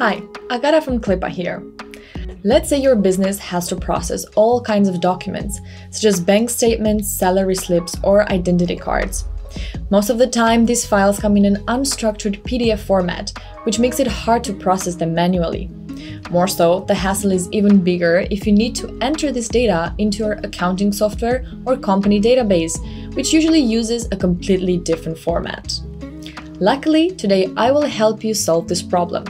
Hi, Agata from Klippa here. Let's say your business has to process all kinds of documents, such as bank statements, salary slips, or identity cards. Most of the time, these files come in an unstructured PDF format, which makes it hard to process them manually. More so, the hassle is even bigger if you need to enter this data into your accounting software or company database, which usually uses a completely different format. Luckily, today I will help you solve this problem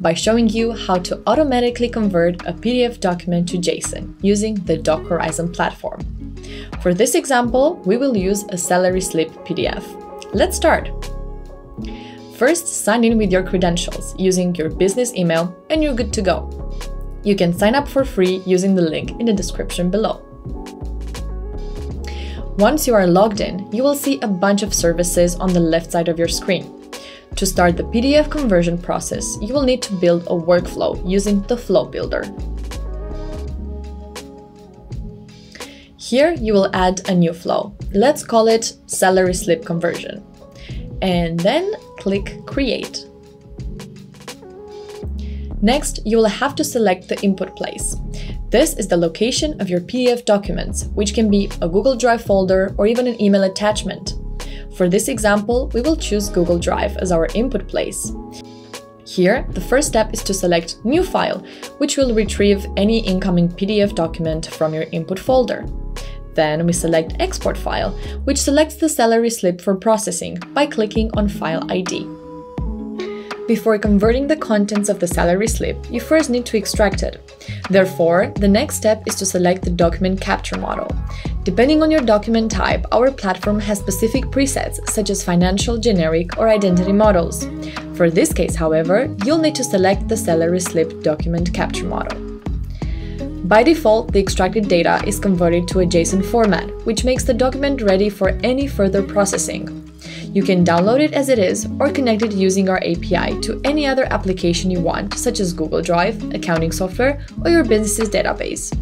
by showing you how to automatically convert a PDF document to JSON using the DocHorizon platform. For this example, we will use a salary slip PDF. Let's start. First, sign in with your credentials using your business email and you're good to go. You can sign up for free using the link in the description below. Once you are logged in, you will see a bunch of services on the left side of your screen. To start the PDF conversion process, you will need to build a workflow using the Flow Builder. Here you will add a new flow. Let's call it salary slip conversion. And then click Create. Next, you will have to select the input place. This is the location of your PDF documents, which can be a Google Drive folder or even an email attachment. For this example, we will choose Google Drive as our input place. Here, the first step is to select New File, which will retrieve any incoming PDF document from your input folder. Then we select Export File, which selects the salary slip for processing by clicking on File ID. Before converting the contents of the salary slip, you first need to extract it. Therefore, the next step is to select the document capture model. Depending on your document type, our platform has specific presets such as financial, generic, or identity models. For this case, however, you'll need to select the salary slip document capture model. By default, the extracted data is converted to a JSON format, which makes the document ready for any further processing. You can download it as it is or connect it using our API to any other application you want, such as Google Drive, accounting software, or your business's database.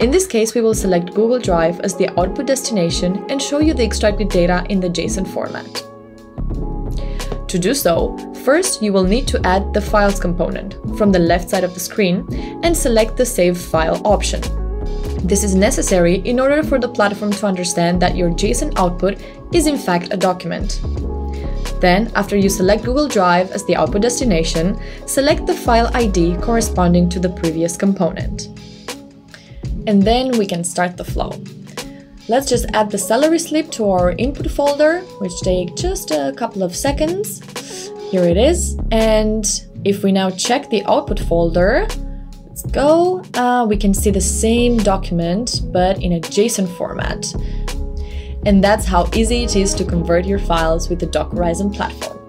In this case, we will select Google Drive as the output destination and show you the extracted data in the JSON format. To do so, first you will need to add the Files component from the left side of the screen and select the Save File option. This is necessary in order for the platform to understand that your JSON output is in fact a document. Then, after you select Google Drive as the output destination, select the file ID corresponding to the previous component. And then we can start the flow. Let's just add the salary slip to our input folder, which take just a couple of seconds. Here it is. And if we now check the output folder, let's go, uh, we can see the same document, but in a JSON format. And that's how easy it is to convert your files with the DocHorizon platform.